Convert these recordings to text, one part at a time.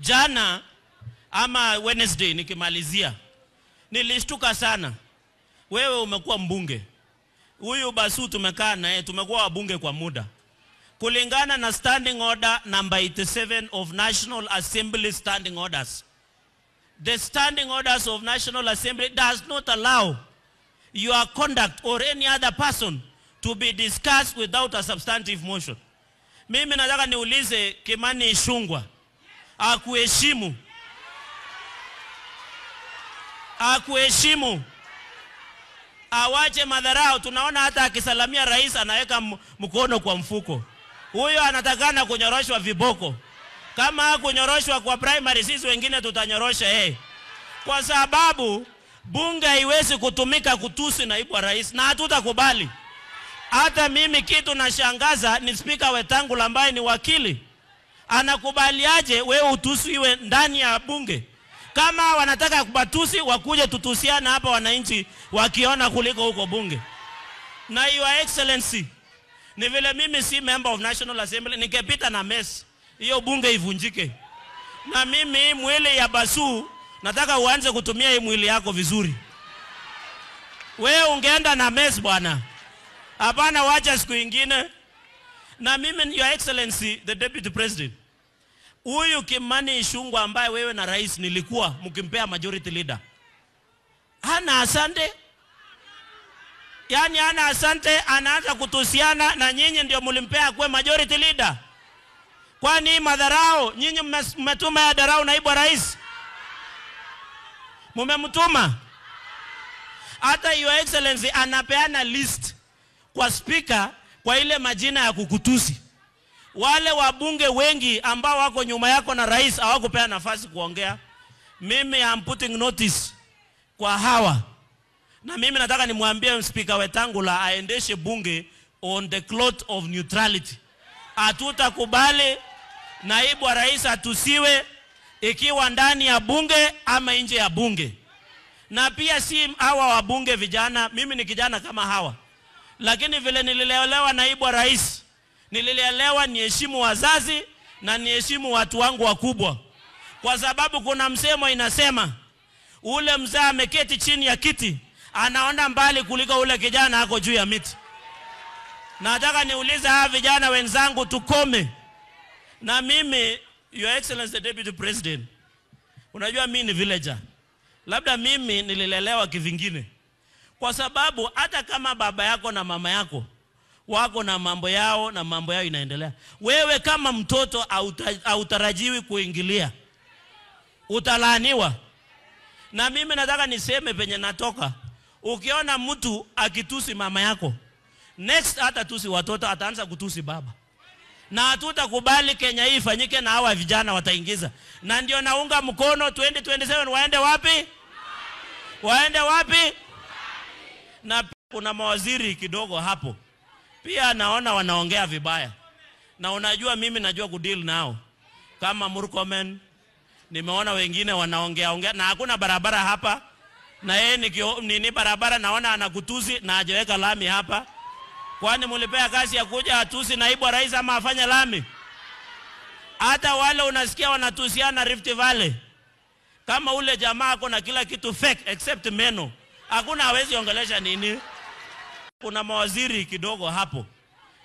Jana ama Wednesday nikimalizia, nilishtuka sana. Wewe umekuwa mbunge, huyu Basu tumekaa naye, tumekuwa wabunge kwa muda. Kulingana na standing order number 87 of National Assembly standing orders, the standing orders of National Assembly does not allow your conduct or any other person to be discussed without a substantive motion. Mimi nataka niulize Kimani Ichung'wah akuheshimu, akuheshimu, awache madharau. Tunaona hata akisalamia rais anaweka mkono kwa mfuko. Huyo anatakana kunyoroshwa viboko. Kama hakunyoroshwa kwa primary, sisi wengine tutanyorosha yeye, kwa sababu bunge haiwezi kutumika kutusi naibu wa rais, na hatutakubali. Hata mimi kitu nashangaza ni spika Wetangula ambaye ni wakili anakubaliaje wewe utusiwe ndani ya bunge? Kama wanataka kubatusi wakuje tutusiana hapa wananchi wakiona kuliko huko bunge. Na your excellency, ni vile mimi si member of National Assembly, nikepita na mess hiyo bunge ivunjike. Na mimi mwili ya Basu nataka uanze kutumia hii mwili yako vizuri. Wewe ungeenda na mess bwana, hapana, wacha siku ingine. Na mimi your excellency the deputy president, huyu Kimani Ichung'wah ambaye wewe na rais nilikuwa mkimpea majority leader, hana asante, yaani hana asante, anaanza kutusiana na nyinyi, ndio mulimpea kuwe majority leader. Kwani madharao nyinyi mme- mmetuma ya dharau naibu wa rais, mumemtuma. Hata your excellency anapeana list kwa spika kwa ile majina ya kukutusi. Wale wabunge wengi ambao wako nyuma yako na rais hawakupea nafasi kuongea. Mimi am putting notice kwa hawa, na mimi nataka nimwambie spika Wetangula aendeshe bunge on the cloth of neutrality. Hatutakubali naibu wa rais atusiwe ikiwa ndani ya bunge ama nje ya bunge, na pia si hawa wabunge vijana. Mimi ni kijana kama hawa lakini vile nililelewa naibu wa rais, nililelewa niheshimu wazazi na niheshimu watu wangu wakubwa, kwa sababu kuna msemo inasema ule mzee ameketi chini ya kiti anaona mbali kuliko ule kijana ako juu ya miti. Nataka niulize hawa vijana wenzangu, tukome. Na mimi, Your Excellency the Deputy President, unajua mimi ni villager, labda mimi nililelewa kivingine kwa sababu hata kama baba yako na mama yako wako na mambo yao na mambo yao inaendelea, wewe kama mtoto hauta- hautarajiwi kuingilia, utalaaniwa. Na mimi nataka niseme penye natoka, ukiona mtu akitusi mama yako, next hata tusi watoto, ataanza kutusi baba, na hatutakubali Kenya hii ifanyike, na hawa vijana wataingiza, na ndio naunga mkono 2027 waende wapi? Waende wapi? na kuna mawaziri kidogo hapo pia naona wanaongea vibaya, na unajua mimi najua kudeal nao kama Murkomen. Nimeona wengine wanaongea ongea na hakuna barabara hapa, na yeye ni nini barabara, naona anakutusi na hajaweka lami hapa. Kwani mulipea kazi ya kuja atusi naibu wa rais ama afanye lami? Hata wale unasikia wanatusiana Rift Valley, kama ule jamaa ako na kila kitu fake except meno, hakuna hawezi ongelesha nini. Kuna mawaziri kidogo hapo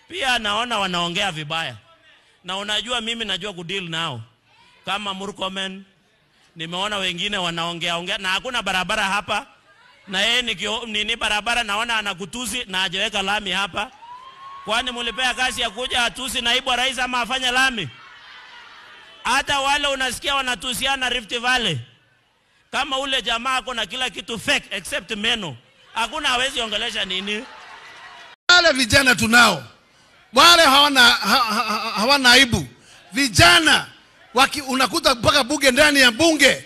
pia naona wanaongea vibaya, na unajua mimi najua kudeal nao kama Murkomen. Nimeona wengine wanaongea ongea na hakuna barabara hapa, na yeye ni nini barabara, naona anakutusi na hajaweka lami hapa. Kwani mulipea kazi ya kuja atusi naibu wa rais ama afanye lami? Hata wale unasikia wanatusiana Rift Valley, kama ule jamaa ako na kila kitu fake except meno, hakuna hawezi ongelesha nini. Wale vijana tunao wale hawana, ha, ha, hawana aibu vijana waki, unakuta mpaka bunge ndani ya bunge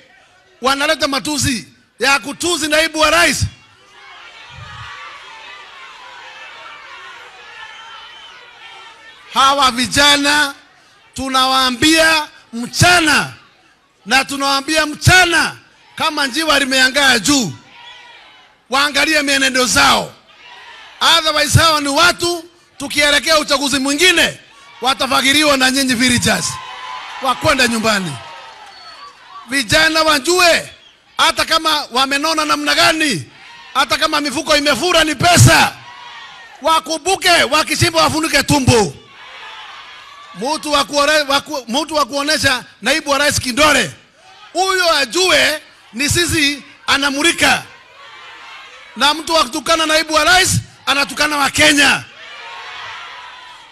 wanaleta matusi ya kutuzi naibu wa rais. Hawa vijana tunawaambia mchana na tunawaambia mchana, kama njiwa limeangaa juu, waangalie mienendo zao. Otherwise hawa ni watu, tukielekea uchaguzi mwingine watafagiriwa na nyinyi villagers wakwenda nyumbani. vijana wajue, hata kama wamenona namna gani, hata kama mifuko imefura ni pesa, wakumbuke wakishimba wafunike tumbo. Mtu wa kuonesha naibu wa rais kindore, huyo ajue ni sisi anamurika, na mtu wa kutukana naibu wa rais anatukana Wakenya.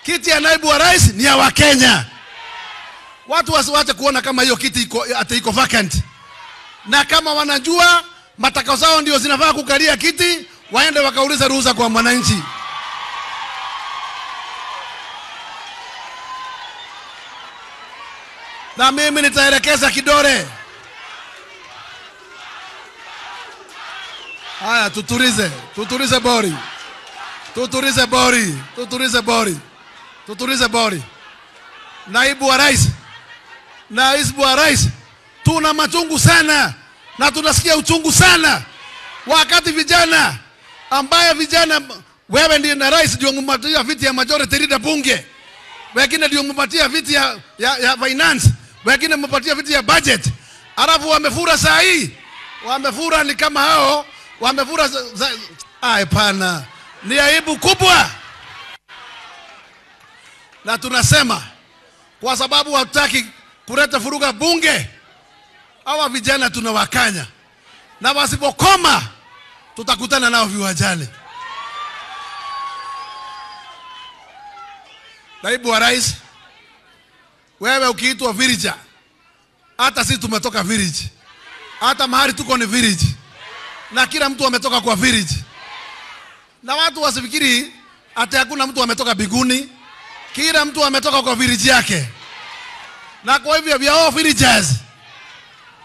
Kiti ya naibu wa rais ni ya Wakenya. Watu wasiwache kuona kama hiyo kiti iko ati iko vacant, na kama wanajua matakao zao ndio zinafaa kukalia kiti, waende wakaulize ruhusa kwa mwananchi. Na mimi nitaelekeza kidore. Haya, tuturize, tuturize bori, tuturize bori, tutulize bori, tutulize bori. Naibu wa rais, naibu wa rais, tuna machungu sana na tunasikia uchungu sana. Wakati vijana ambaye vijana, wewe ndiye na rais ndio umepatia viti ya majority leader bunge, wengine ndio umepatia viti ya, ya, ya finance, wengine umepatia viti ya budget, alafu wamefura saa hii, wamefura ni kama hao. Wamefura Hapana. Ni aibu kubwa, na tunasema kwa sababu hatutaki kuleta furuga bunge. Hawa vijana tunawakanya, na wasipokoma tutakutana nao viwanjani. Naibu wa rais, wewe ukiitwa virija hata sisi tumetoka village, hata mahali tuko ni village, na kila mtu ametoka kwa village, na watu wasifikiri hata hakuna mtu ametoka biguni. Kila mtu ametoka kwa village yake, na kwa hivyo vya all villages,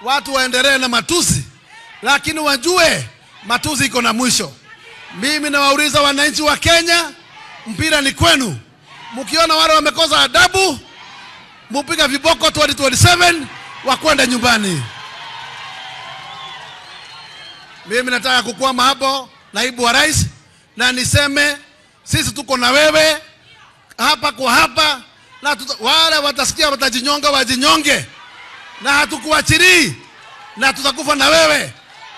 watu waendelee na matusi, lakini wajue matusi iko na mwisho. Mimi nawauliza wananchi wa Kenya, mpira ni kwenu. Mkiona wale wamekosa adabu, mupiga viboko 2027 wakwenda nyumbani. Mimi nataka kukwama hapo, naibu wa rais, na niseme sisi tuko na wewe hapa kwa hapa, na tuta, wale watasikia watajinyonga wajinyonge, na hatukuachilii na tutakufa na wewe.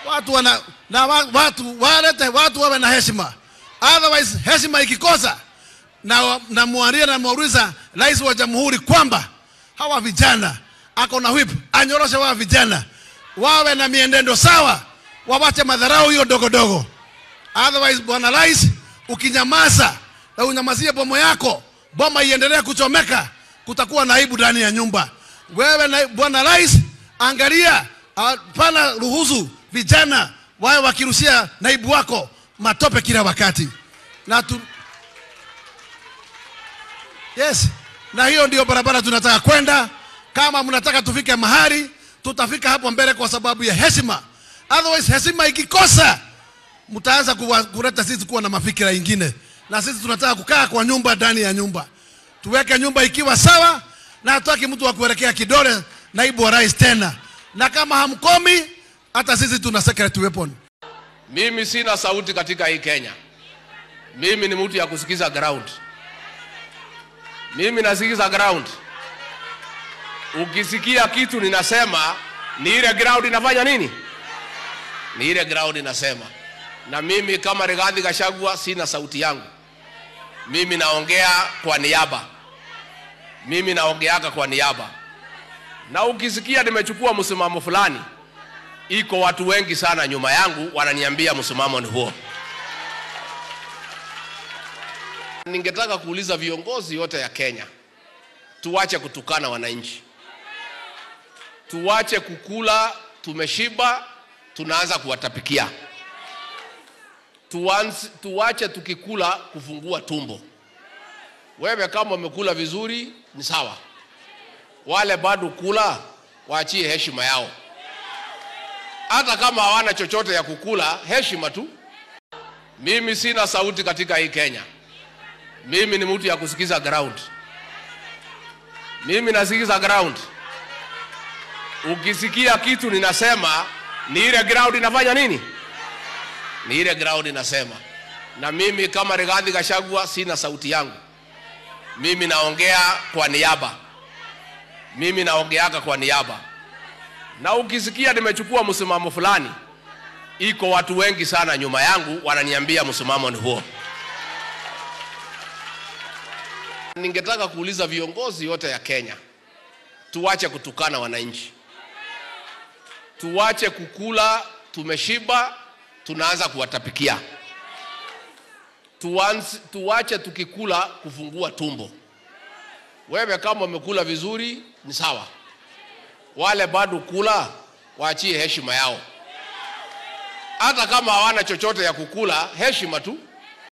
Watu wana na wa- watu walete watu wawe na heshima, otherwise heshima ikikosa na, na mwaria na mwauliza rais wa jamhuri kwamba hawa vijana ako na whip anyoroshe hawa vijana wawe na miendendo sawa, wawache madharau hiyo dogodogo. Otherwise bwana rais, ukinyamaza na unyamazie bomo yako, boma iendelee kuchomeka, kutakuwa na aibu ndani ya nyumba. Wewe na bwana rais, angalia, hapana ruhusu vijana wawe wakirushia naibu wako matope kila wakati na tu, Yes, na hiyo ndio barabara tunataka kwenda. Kama mnataka tufike mahali, tutafika hapo mbele kwa sababu ya heshima. Otherwise heshima ikikosa, mtaanza kuleta sisi kuwa na mafikira ingine, na sisi tunataka kukaa kwa nyumba, ndani ya nyumba, tuweke nyumba ikiwa sawa, na hatutaki mtu wa kuelekea kidole naibu wa rais tena, na kama hamkomi, hata sisi tuna secret weapon. Mimi sina sauti katika hii Kenya. Mimi ni mtu ya kusikiza ground. Mimi nasikiza ground. Ukisikia kitu ninasema ni ile ground inafanya nini? Ni ile ground inasema. Na mimi kama Rigathi Gachagua sina sauti yangu. Mimi naongea kwa niaba. Mimi naongeaka kwa niaba. Na ukisikia nimechukua msimamo fulani, iko watu wengi sana nyuma yangu wananiambia msimamo ni huo. Ningetaka kuuliza viongozi yote ya Kenya, tuwache kutukana wananchi, tuwache kukula tumeshiba, tunaanza kuwatapikia. Tuanze, tuwache tukikula kufungua tumbo. Wewe kama umekula vizuri ni sawa, wale bado kula waachie heshima yao hata kama hawana chochote ya kukula, heshima tu. Mimi sina sauti katika hii Kenya. Mimi ni mtu ya kusikiza ground. Mimi nasikiza ground. Ukisikia kitu ninasema ni ile ground inafanya nini? Ni ile ground inasema. Na mimi kama Rigathi Gachagua sina sauti yangu. Mimi naongea kwa niaba. Mimi naongeaka kwa niaba na ukisikia nimechukua msimamo fulani, iko watu wengi sana nyuma yangu wananiambia msimamo ni huo. Ningetaka kuuliza viongozi wote ya Kenya, tuwache kutukana wananchi, tuwache kukula tumeshiba, tunaanza kuwatapikia. Tuanze, tuwache tukikula kufungua tumbo. Wewe kama umekula vizuri ni sawa, wale bado kula waachie heshima yao, hata kama hawana chochote ya kukula, heshima tu.